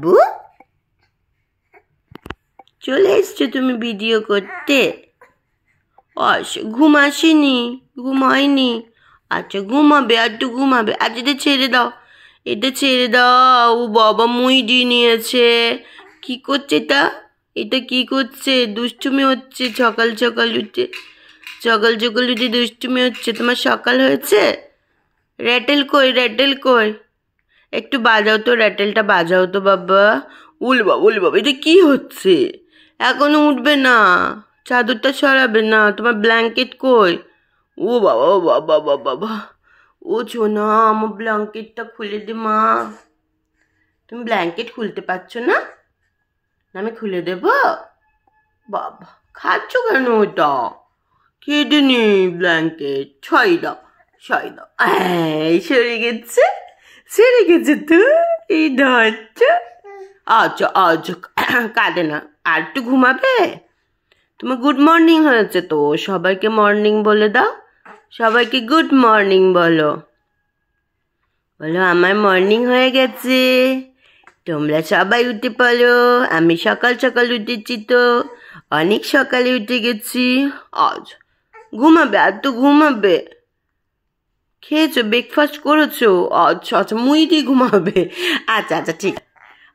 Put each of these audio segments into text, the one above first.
বাবু? চলে এসছো তুমি ভিডিও করতে। আস ঘুম আসেনি, ঘুম হয়নি। আচ্ছা ঘুমাবে, আর একটু ঘুমাবে। আচ্ছা এটা ছেড়ে দাও। এটা ছেড়ে দাও, ও বাবা মুই দিয়ে নিয়েছে। কি করছে এটা? এটা কি করছে? দুষ্টুমি হচ্ছে, সকাল সকাল উঠে, সকাল সকাল উঠে দুষ্টুমি হচ্ছে। তোমার সকাল হয়েছে? র্যাটেল কই র্যাটেল কই? একটু বাজাও তো, র্যাটেলটা বাজাও তো, বাবা। উল বাবা উল বাবা এটা কি হচ্ছে? এখনও উঠবে না। চাদরটা সরাবে না, তোমার ব্ল্যাঙ্কেট কই? ও বাবা ও বাবা বাবা বাবা। ও না আমার ব্ল্যাঙ্কেটটা খুলে দে, মা। তুমি ব্ল্যাঙ্কেট খুলতে পারছ না? আমি খুলে দেব? বাবা, খাচ্ছ কেন ওটা কেটে নি ব্ল্যাঙ্কেট ছয় দাও ছয় দাও। এই সরে গেছে। সরে গেছে তো এই ধরছে আচ্ছা আচ্ছা কাঁদে না আর একটু ঘুমাবে তোমার গুড মর্নিং হয়েছে তো সবাইকে মর্নিং বলে দাও সবাইকে গুড মর্নিং বলো বলো আমার মর্নিং হয়ে গেছে তোমরা সবাই উঠে পড়ো আমি সকাল সকাল উঠেছি তো অনেক সকালে উঠে গেছি আজ ঘুমাবে আর তো ঘুমাবে খেয়েছো ব্রেকফাস্ট করেছ? আচ্ছা আচ্ছা মুই দিয়ে ঘুমাবে। আচ্ছা আচ্ছা ঠিক।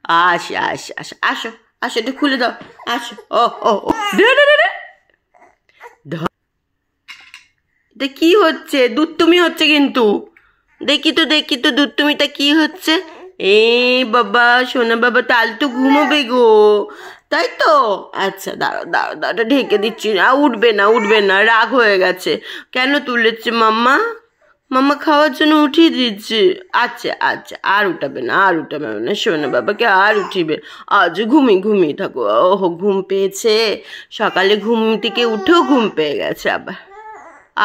আসো আসো আসো আসো আসো এটা খুলে দাও। আসো ও ও এটা কি হচ্ছে? দুধ তুমি হচ্ছে কিন্তু। দেখি তো দেখি তো দুধ তুমিটা কি হচ্ছে? এ বাবা সোনা বাবা তাল তো ঘুমোবে গো। তাই তো? আচ্ছা দাঁড়াও দাঁড়াও দাঁড়াও ঢেকে দিচ্ছি। না উঠবে না উঠবে না রাগ হয়ে গেছে। কেন তুলেছে মাম্মা? মাম্মা খাওয়ার জন্য উঠিয়ে দিচ্ছে আচ্ছা আচ্ছা আর উঠাবে না, আর উঠাবে না। শোনো বাবাকে আর উঠিবে। আজ ঘুমি ঘুমিয়ে থাকো। ওহো, ঘুম পেয়েছে। সকালে ঘুম থেকে উঠেও ঘুম পেয়ে গেছে আবার।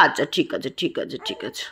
আচ্ছা ঠিক আছে ঠিক আছে ঠিক আছে।